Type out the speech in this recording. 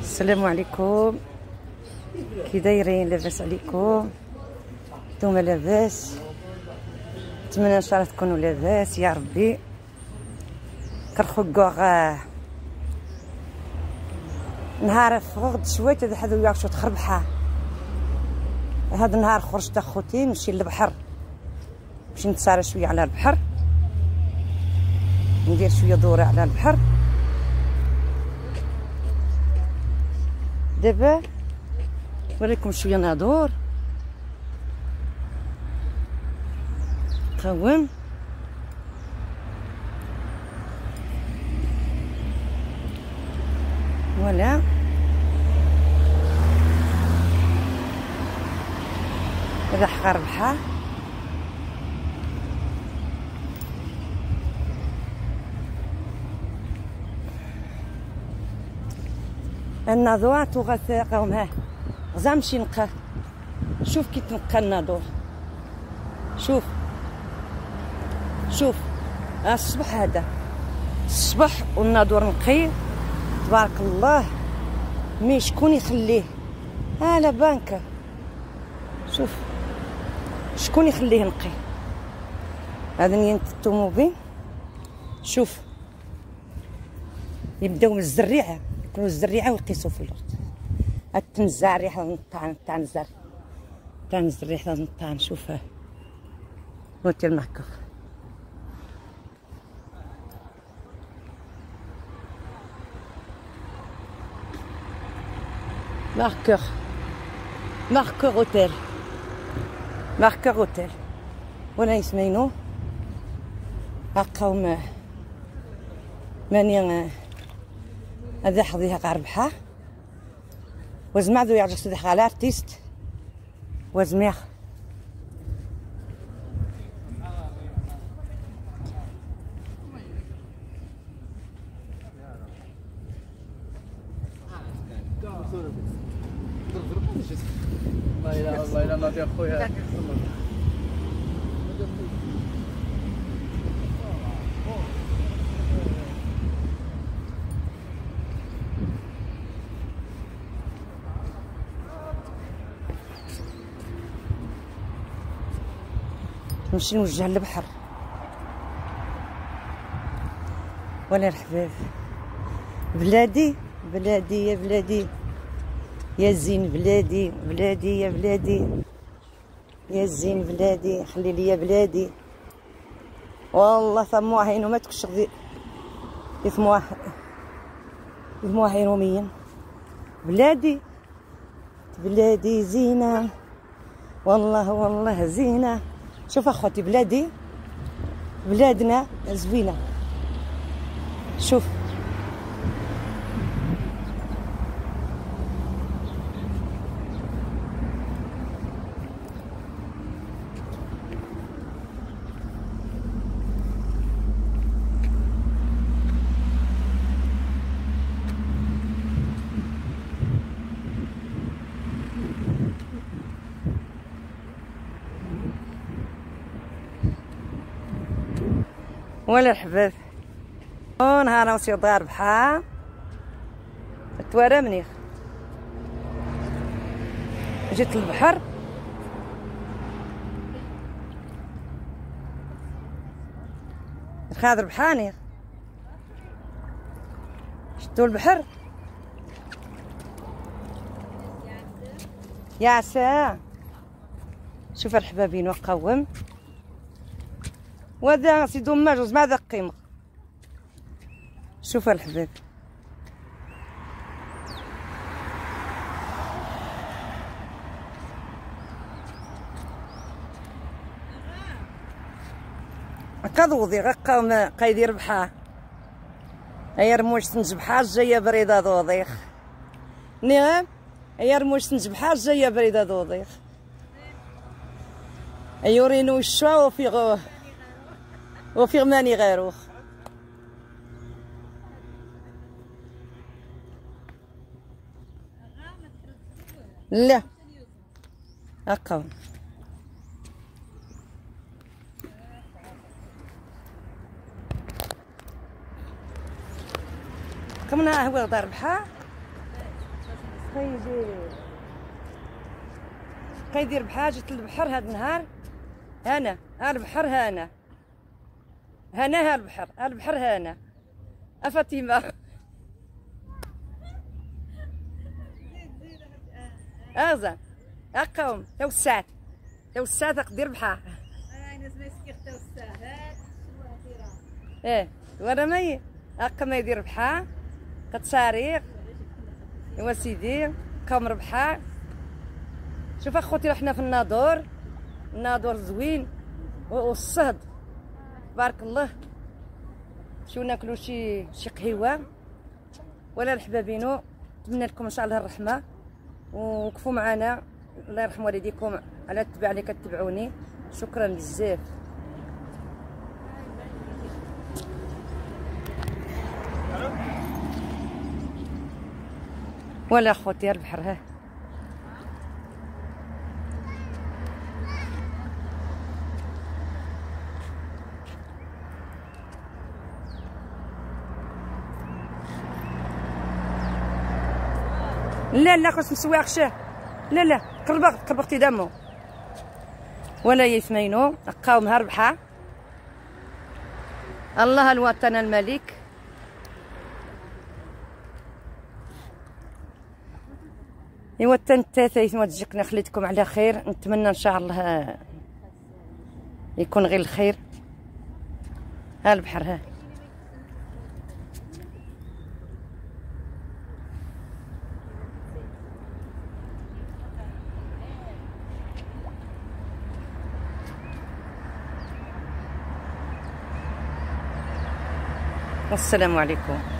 السلام عليكم. كي دايرين لاباس عليكم؟ نتوما لاباس. نتمنى ان شاء الله تكونوا لاباس يا ربي. كرخو كوغ نهار فغد شوية تذحذو ياك شو تخربحة. هذا النهار خرجت اخوتي نمشي للبحر. نمشي نتسارى شوية على البحر. ندير شوية دورة على البحر. دابا نوريكم شوية نادور قوم فوالا هذا حقا ربحه الناظور تغثقهم ها غزا شي نقى شوف كي تنقى الناظور. شوف. شوف. الصبح هذا. الصبح والناظور نقي. تبارك الله. مي شكون يخليه؟ ها بانكا. شوف. شكون يخليه نقي؟ هذا نينت الطوموبيل شوف. يبداو من الزريعة. يكونوا الزريعة ويقيسوا في الأرض. التنزع ريحه النطان تاع الزر تاع ريحه النطان شوفها موتي المحكوك ماركور ماركور اوتيل ماركور اوتيل ولا يسمينو. هاكاهم ماني هذا حظيها قربحة وزمع ذو يعجز تدخل على أرتيست. وزميخ الله يلا الله يلا الله يا خويا نمشي نوجه للبحر. ولا الحباب بلادي بلادي يا بلادي يا زين بلادي بلادي يا بلادي يا زين بلادي خلي لي بلادي. والله ثموها هينو ما تكشغ يثموها يثموها يوميا بلادي بلادي زينة. والله والله زينة. شوف أخوتي بلادي بلادنا زوينة. شوف. ولا الحباب. نهار نسيو دار بحا توارى منيخ. جيت للبحر. خاضر بحاني شتو البحر. يا عسى شوف الحبابين وقوم وهذا سي دوماج ماذا قيمة؟ شوف الحباب كذوضي غقا قايدي ربحا هيا رموش تنجبحا جاية بريدة ضوضيخ نعم هيا رموش تنجبحا جاية بريدة ضوضيخ أيورينو الشوا وفي غوه. وفي غماني غيروخ لا. هكا. قمنا هو دار بحا؟ كيدير كيدير بحاجة البحر هاد النهار؟ ها البحر هنا. هنا ها البحر البحر هنا. أفاطمة. أغزى أقوم. توسعت توسعت أقدر بحا إيه. ورا ما هكا ما يدير بحا كتصاريق ايوا سيدي. كم ربحا شوف أخوتي رحنا في الناظور. الناظور زوين. والصهد. بارك الله. شو ناكلو شي شي قهيوة؟ ولا الحبابينو. نتمنى لكم إن شاء الله الرحمة. وكفوا معنا الله يرحم والديكم على التبع اللي كتبعوني. شكرا بزاف. ولا خوتي البحر ها لا لا خص نسوي عشاه لا لا كربغ كربغتي دمو ولا يثمينو قاوم هربحة الله الوطن الملك. إيوا تنتاثيث ما تجيكنا خليتكم على خير. نتمنى إن شاء الله يكون غير الخير. ها البحر ها. والسلام عليكم.